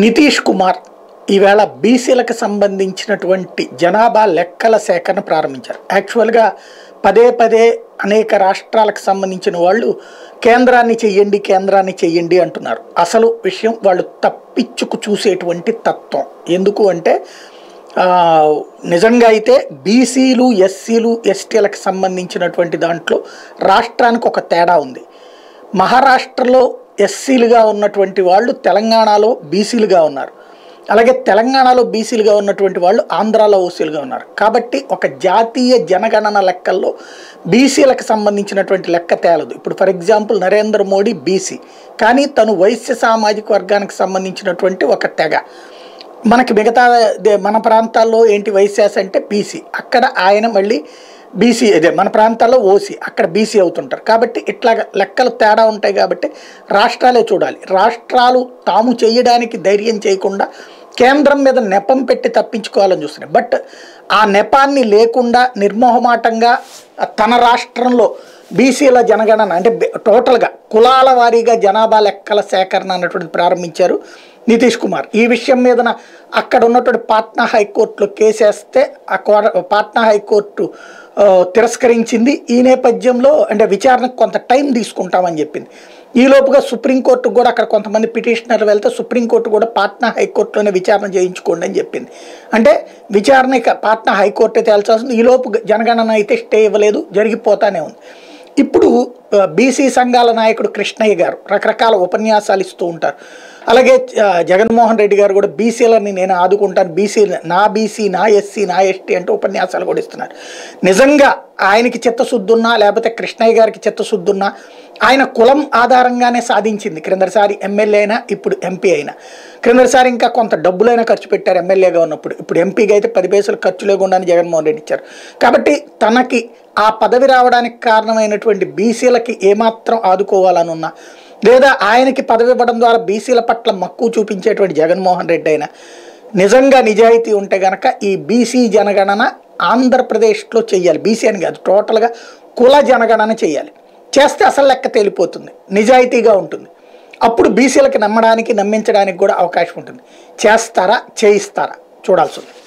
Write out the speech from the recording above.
నితీష్ కుమార్ ఈవేళ బీసీలకు సంబంధించినటువంటి జనాభా లెక్కల సేకరణ ప్రారంభించారు. యాక్చువల్గా పదే పదే అనేక రాష్ట్రాలకు సంబంధించిన వాళ్ళు కేంద్రాన్ని చెయ్యండి కేంద్రాన్ని చెయ్యండి అంటున్నారు. అసలు విషయం వాళ్ళు తప్పించుకు చూసేటువంటి తత్వం. ఎందుకు అంటే నిజంగా అయితే బీసీలు ఎస్సీలు ఎస్టీలకు సంబంధించినటువంటి దాంట్లో రాష్ట్రానికి ఒక తేడా ఉంది. మహారాష్ట్రలో ఎస్సీలుగా ఉన్నటువంటి వాళ్ళు తెలంగాణలో బీసీలుగా ఉన్నారు. అలాగే తెలంగాణలో బీసీలుగా ఉన్నటువంటి వాళ్ళు ఆంధ్రాలో ఓసీలుగా ఉన్నారు. కాబట్టి ఒక జాతీయ జనగణన లెక్కల్లో బీసీలకు సంబంధించినటువంటి లెక్క తేలదు. ఇప్పుడు for example Narendra Modi BC కానీ తను వైశ్య సామాజిక వర్గానికి సంబంధించినటువంటి ఒక తెగ. మనకి మిగతా దే- మన ప్రాంతాల్లో ఏంటి వైశ్యాస్ అంటే బీసీ. అక్కడ ఆయన మళ్ళీ బీసీ అదే మన ప్రాంతాల్లో ఓసీ అక్కడ బీసీ అవుతుంటారు. కాబట్టి ఇట్లా లెక్కలు తేడా ఉంటాయి కాబట్టి రాష్ట్రాలే చూడాలి. రాష్ట్రాలు తాము చేయడానికి ధైర్యం చేయకుండా కేంద్రం మీద నెపం పెట్టి తప్పించుకోవాలని చూస్తున్నాయి. బట్ ఆ నెపాన్ని లేకుండా నిర్మోహమాటంగా తన రాష్ట్రంలో బీసీల జనగణన అంటే టోటల్గా కులాల వారీగా జనాభా లెక్కల సేకరణ అన్నటువంటి ప్రారంభించారు. నితీష్ కుమార్. ఈ విషయం మీదన అక్కడ ఉన్నటువంటి పాట్నా హైకోర్టులో కేసేస్తే ఆ కోర- పాట్నా హైకోర్టు తిరస్కరించింది. ఈ నేపథ్యంలో అంటే విచారణకు కొంత టైం తీసుకుంటామని చెప్పింది. ఈ లోపుగా సుప్రీంకోర్టుకు కూడా అక్కడ కొంతమంది పిటిషనర్లు వెళ్తే సుప్రీంకోర్టు కూడా పాట్నా హైకోర్టులోనే విచారణ చేయించుకోండి అని చెప్పింది. అంటే విచారణ పాట్నా హైకోర్టే తేల్చాల్సింది. ఈలోపు జనగణన అయితే స్టే ఇవ్వలేదు జరిగిపోతానే ఉంది. ఇప్పుడు బీసీ సంఘాల నాయకుడు కృష్ణయ్య గారు రకరకాల ఉపన్యాసాలు ఇస్తూ ఉంటారు. అలాగే జగన్మోహన్ రెడ్డి గారు కూడా బీసీలని నేను ఆదుకుంటాను బీసీ నా బీసీ నా ఎస్సీ నా ఎస్టీ అంటూ ఉపన్యాసాలు కూడా ఇస్తున్నారు. నిజంగా ఆయనకి చిత్తశుద్ధున్నా లేకపోతే కృష్ణయ్య గారికి చిత్తశుద్ధున్నా ఆయన కులం ఆధారంగానే సాధించింది. క్రిందసారి ఎమ్మెల్యే అయినా ఇప్పుడు ఎంపీ అయినా. క్రిందసారి ఇంకా కొంత డబ్బులైనా ఖర్చు పెట్టారు ఎమ్మెల్యేగా ఉన్నప్పుడు. ఇప్పుడు ఎంపీగా అయితే పది పైసలు ఖర్చు లేకుండా జగన్మోహన్ రెడ్డి ఇచ్చారు. కాబట్టి తనకి ఆ పదవి రావడానికి కారణమైనటువంటి బీసీలకి ఏమాత్రం ఆదుకోవాలని ఉన్నా లేదా ఆయనకి పదవి ఇవ్వడం ద్వారా బీసీల పట్ల మక్కువ చూపించేటువంటి జగన్మోహన్ రెడ్డి అయినా నిజంగా నిజాయితీ ఉంటే గనక ఈ బీసీ జనగణన ఆంధ్రప్రదేశ్లో చేయాలి బీసీ అని కాదు టోటల్గా కుల జనగణన చేయాలి చేస్తే అసలు లెక్క తేలిపోతుంది. నిజాయితీగా ఉంటుంది. అప్పుడు బీసీలకి నమ్మడానికి నమ్మించడానికి కూడా అవకాశం ఉంటుంది. చేస్తారా చేయిస్తారా? చూడాల్సి ఉంది